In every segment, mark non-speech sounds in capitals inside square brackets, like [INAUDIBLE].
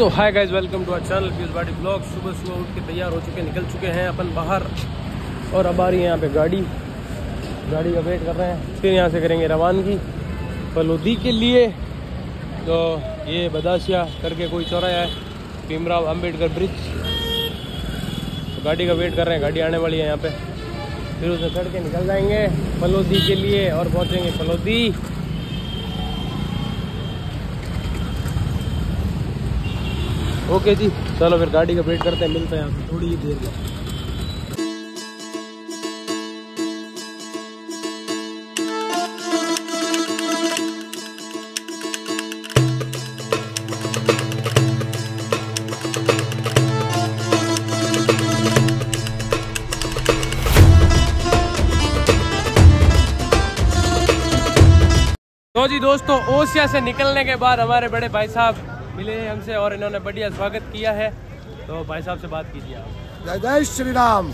So hi guys welcome to our channel fuse body blog सुबह सुबह उठ के तैयार हो चुके, निकल चुके हैं अपन बाहर। और अब आ रही है यहाँ पे गाड़ी। गाड़ी का वेट कर रहे हैं। फिर यहाँ से करेंगे रवानगी। फलोदी के लिए तो ये बदाशिया करके कोई चौराया है, भीमराव अंबेडकर ब्रिज तो गाड़ी का वेट कर रहे हैं, गाड़ी आने वाली है यहाँ पे। फिर उसे चढ़ के निकल जाएँगे फलोदी के लिए और पहुँचेंगे फलोदी। ओके जी, चलो फिर गाड़ी का वेट करते हैं, मिलते हैं आपको थोड़ी ही देर में। तो जी दोस्तों ओसिया से निकलने के बाद हमारे बड़े भाई साहब मिले हमसे और इन्होंने बढ़िया स्वागत किया है। तो भाई साहब से बात कीजिए आप। जय जय श्री राम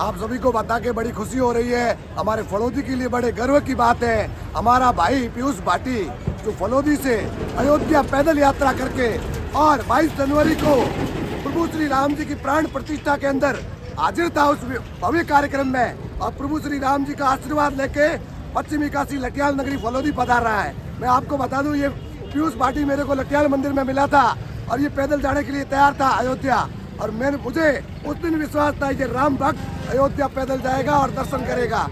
आप सभी को बता के बड़ी खुशी हो रही है। हमारे फलोदी के लिए बड़े गर्व की बात है। हमारा भाई पीयूष भाटी जो फलोदी से अयोध्या पैदल यात्रा करके और 22 जनवरी को प्रभु श्री राम जी की प्राण प्रतिष्ठा के अंदर हाजिर था उस भव्य कार्यक्रम में। और प्रभु श्री राम जी का आशीर्वाद लेके पश्चिमी काशी लटियाल नगरी फलोदी पधार रहा है। मैं आपको बता दूँ, ये पीयूष भाटी मेरे को लटियाल मंदिर में मिला था और ये पैदल जाने के लिए तैयार था अयोध्या। और मैंने, मुझे उस दिन विश्वास था कि राम भक्त अयोध्या पैदल जाएगा और दर्शन करेगा।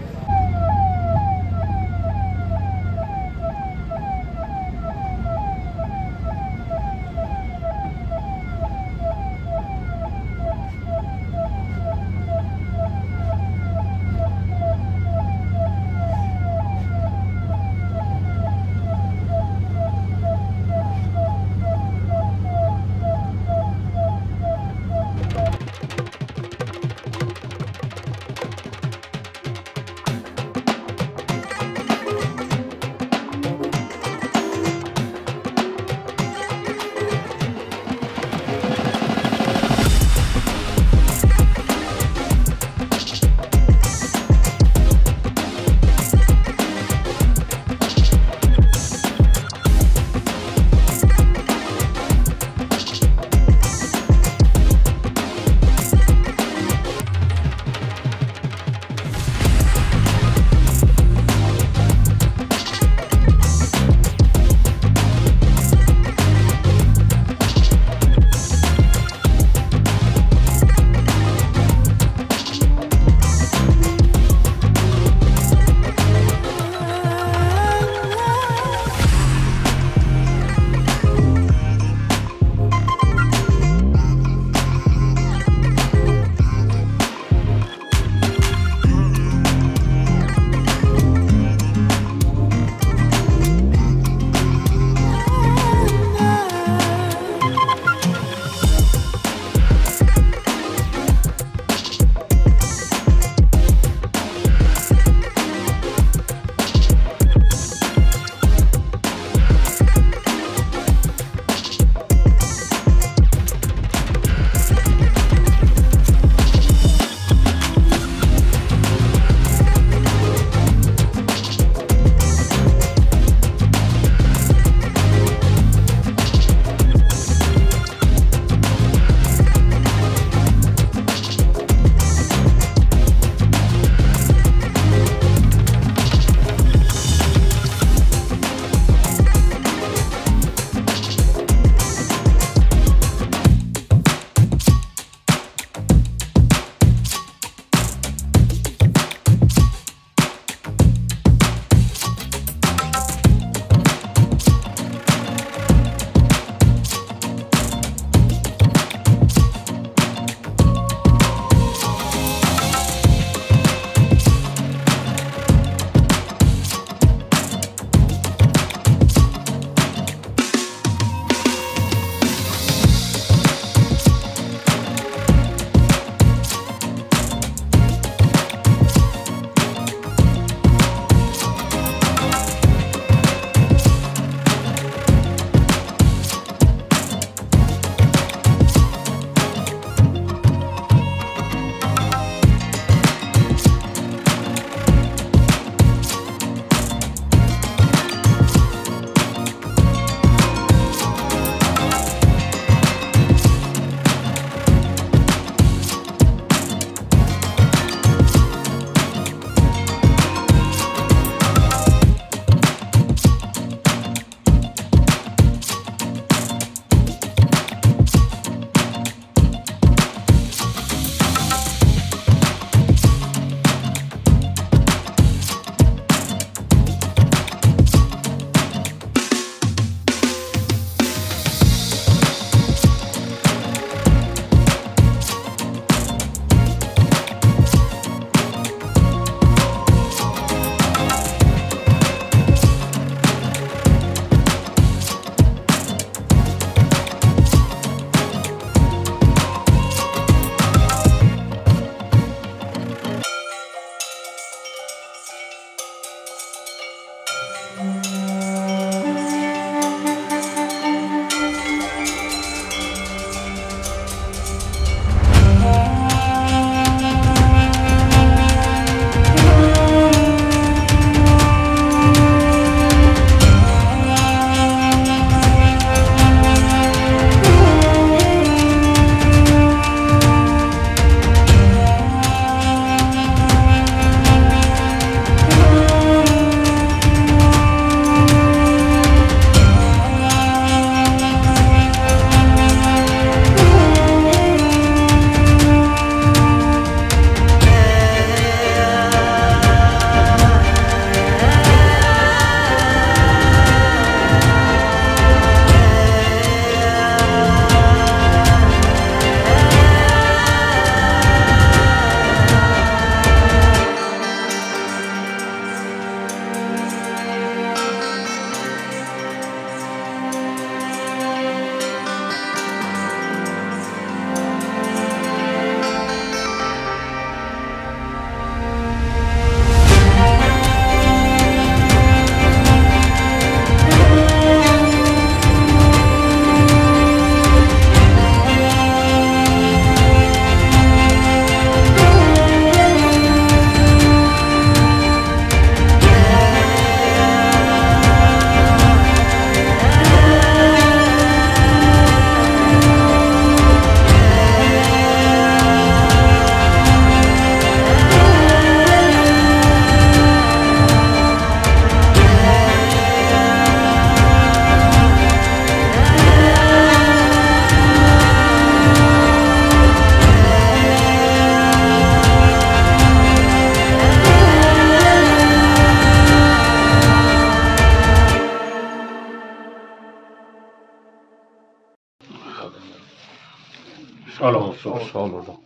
Solo, solo, solo.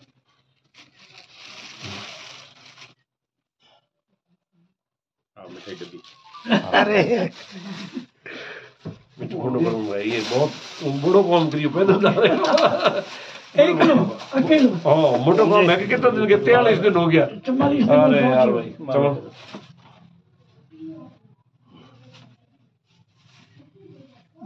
डब्बी अरे। ये बहुत बड़ो काम हो एक किलो अकेलो हाँ मोटो काम है कि कितना दिन के तैयालीस दिन हो गया। अरे यार भाई चलो।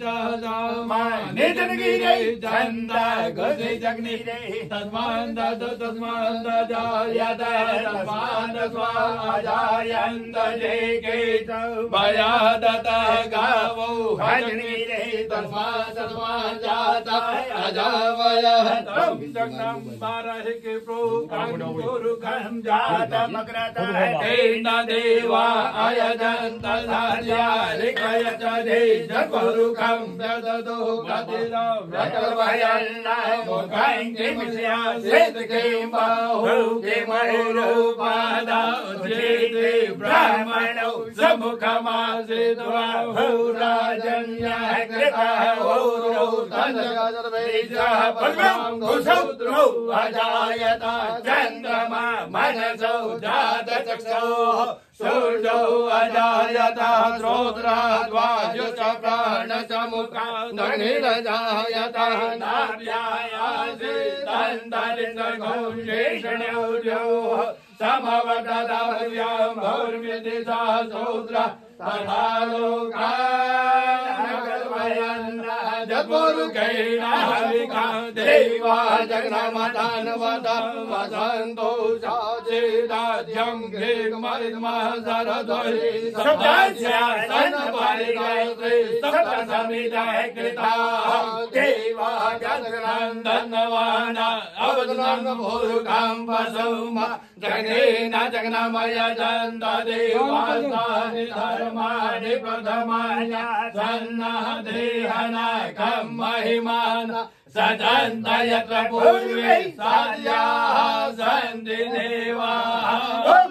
च निजनगिरे छन्द गजे जग्निरे तस्मान् दद तस्मान् दजायत तस्मान् स्वाजायन्त जे के मया गावो हजनीरे तस्मात् तस्मात् जाता देवा अयजन्त दे जगुरुखं व्यददो प्रतिदं व्यकल्पयन्न मुखं किमस्या सिद्ध किं बाहु किमरूपादा उच्यते ब्राह्मणौ चन्द्रमा मनसौ जातचक्षोः सूर्यौ अजायतः द्वाजुसका न समुखा न नियतः धार्याया भोज्येषणोजो समवदार्या भौर्य दिशालोकान्द्र लोका जपुरुकैणाविका देवा जगन्मादानवदा वसन्तो साचेदाज्यं घेग्मरिद्मः सरध्वरि सप्तस्या सन्परिगायत्रे सप्तसमिदः कृताः देवा जगनन्दनवाना अवदनन्दमुरुगां वसुम जगनेन जगनमय जन्त देवास्तानि धर्माणि प्रथमाय सन्नः महिमान सजन्त यत्र पूर्वे सार्याः सन्ति देवाः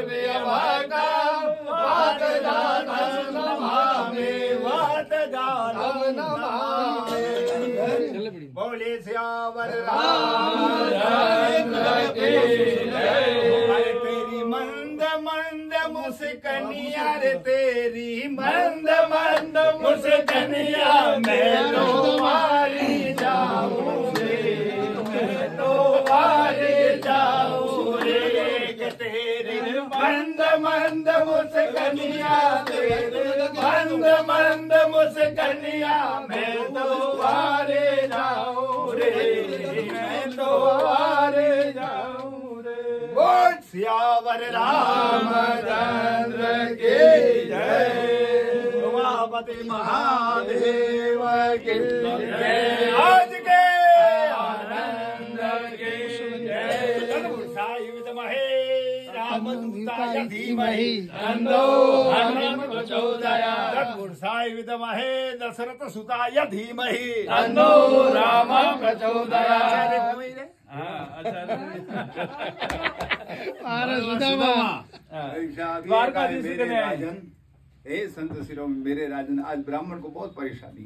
प्रिय भक्ता वात जातम नमामि। वात जातम नमामि। बोले श्यावर जय तेरी मंद मंद मुस्कनिया रे, तेरी मंद मंद मुस्कनिया मैं तो मंद मंद मुस्कनिया मैं तो मारे जाऊँ रे मैं तो मारे जाऊँ रे बोल सियावर रामचंद्र की जय पति महादेव की जय आज के आनंद की जय। तत्पुरुषाय विद्महे धीमहि तन्नो प्रचोदयात् तत्पुरुषाय विद्महे दशरथ सुताय धीमहि तन्नो राम प्रचोदयात्। राजन। हे संत सिरो मेरे राजन आज ब्राह्मण को बहुत परेशानी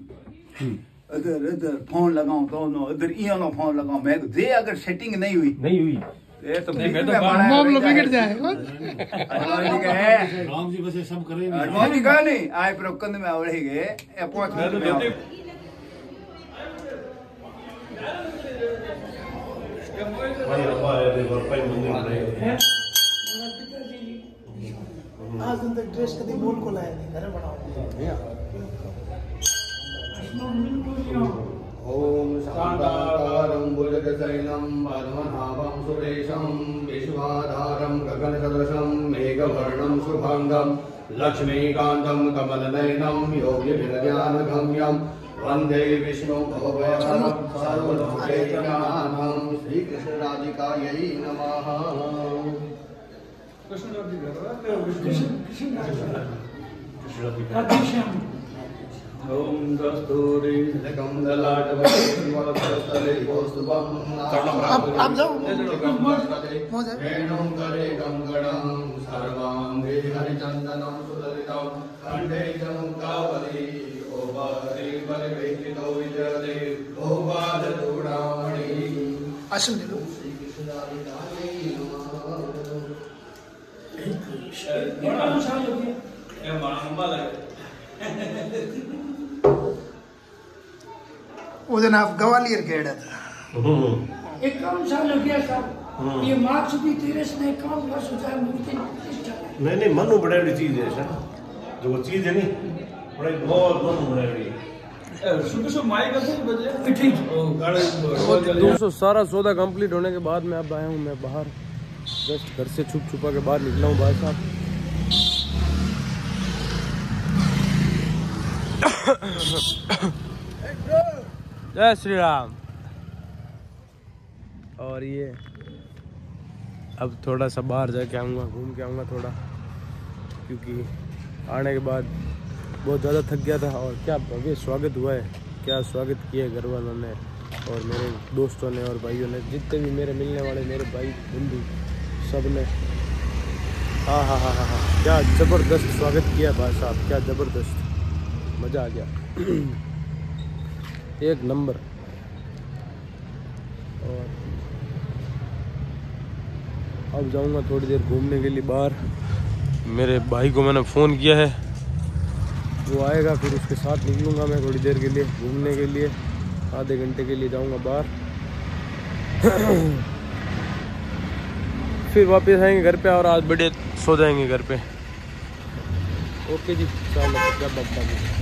इधर इधर फ़ोन लगाऊँ तो नो इधर इयो नो फ़ोन लगाऊँ। मैं दे अगर सेटिंग नहीं हुई। नहीं हुई। ये तो बड़ा मामला है, बिगड़ जाए जी कहे राम सब करेंगे। हनुमान जी कहा नहीं? आए प्रकंद में आवड़े गए। मैं तो भाई अब्बा है देखो भाई मंदिर बनाए आज दिन तक ड्रेस कभी बोल को लाया नहीं घर बनाओ। ॐ शान्ताकारं भुजगशैलं पद्मनाभं सुरेशं विश्वाधारं गगनसदृशं मेघवर्णं शुभाङ्गं लक्ष्मीकान्तं कमलनयनं योगिभिर्ज्ञानगम्यं वंदे विष्णु भवभयहरं सर्वलोकैकनाथं श्रीकृष्णराधिकायै नमः। राधेश्याम। ॐ कौस्तुभं आप जाओ वेणुं करे गङ्गणं सर्वाङ्गे हरिचन्दनं सुललितं कण्ठे च मुक्तावली गोपादे विजयते गोपादचूडामणि आसन वो दिन आप ग्वालियर गए था एकावन्न साल हो गया साहब ये मार्च भी तेरह से इक्यावन वर्ष हो जाए मूर्ति नहीं नहीं मनु बड़ी चीज़ है सर। जो वो चीज़ है नहीं बड़ी बहुत मनु बड़ी दोस्तों सारा सौदा कंप्लीट होने के बाद मैं अब आया हूँ मैं बाहर। जस्ट घर से छुप छुपा के बाहर निकला हूँ भाई साहब। [COUGHS] जय श्री राम और ये, अब थोड़ा सा बाहर जाके आऊँगा, घूम के आऊँगा थोड़ा, क्योंकि आने के बाद बहुत ज़्यादा थक गया था और क्या भव्य स्वागत हुआ है, क्या स्वागत किया है घर वालों ने और मेरे दोस्तों ने और भाइयों ने, जितने भी मेरे मिलने वाले, मेरे भाई, बंधु, सबने। हाँ हाँ हाँ हाँ हाँ क्या ज़बरदस्त स्वागत किया भाई साहब, क्या ज़बरदस्त, मज़ा आ गया। [CLEARS THROAT] एक नंबर। और अब जाऊँगा थोड़ी देर घूमने के लिए बाहर। मेरे भाई को मैंने फ़ोन किया है। वो आएगा, फिर उसके साथ निकलूँगा मैं थोड़ी देर के लिए घूमने के लिए। आधे घंटे के लिए जाऊँगा बाहर। फिर वापस आएँगे घर पे और आज बड़े सो जाएँगे घर पे। ओके जी, चलो, जब अब